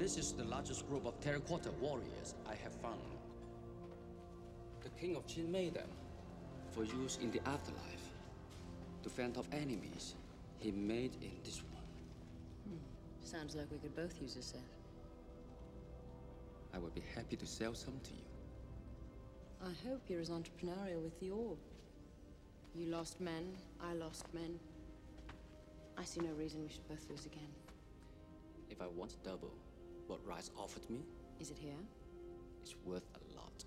This is the largest group of terracotta warriors I have found. The king of Qin made them for use in the afterlife. To fend off enemies he made in this one. Hmm. Sounds like we could both use a set. I would be happy to sell some to you. I hope you're as entrepreneurial with the orb. You lost men, I lost men. I see no reason we should both lose again. If I want double what Reiss offered me, Is it here? it's worth a lot.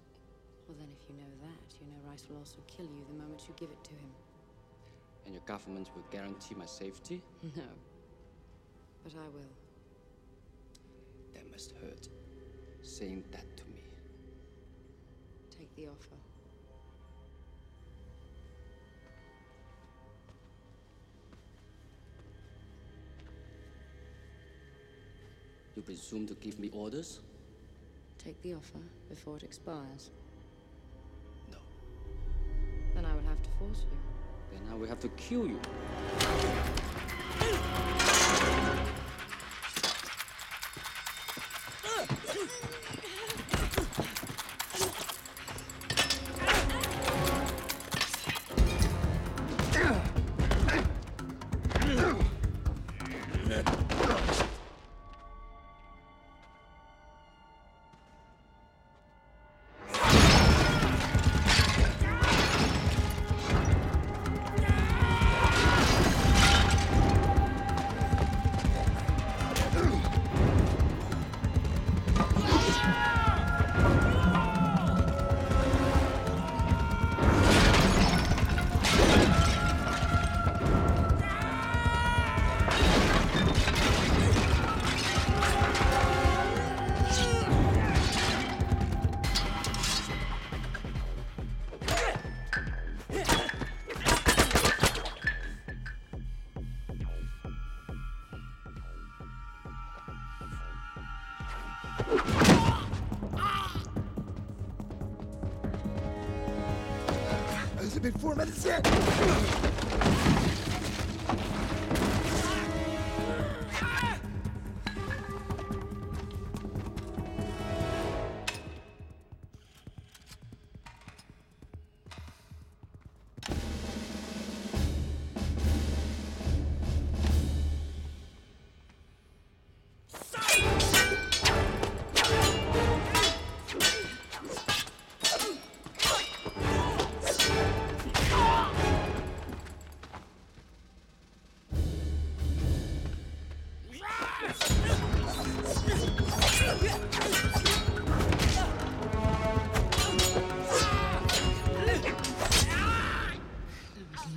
Well, then, if you know that, you know Reiss will also kill you the moment you give it to him. And your government will guarantee my safety? No. But I will. That must hurt. Saying that to me. Take the offer. You presume to give me orders? Take the offer before it expires. No. Then I will have to force you. Then I will have to kill you. C'est mes fours magiciens That was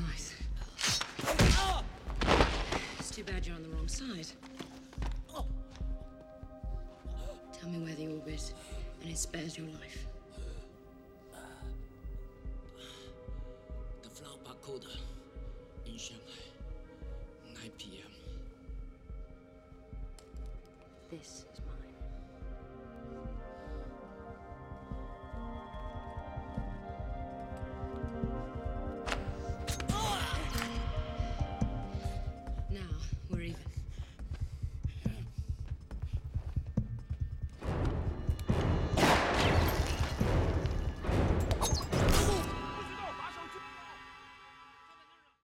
nice. It's too bad you're on the wrong side. Tell me where the orb is, and it spares your life. The Flower Pagoda in Shanghai. 9 p.m. This is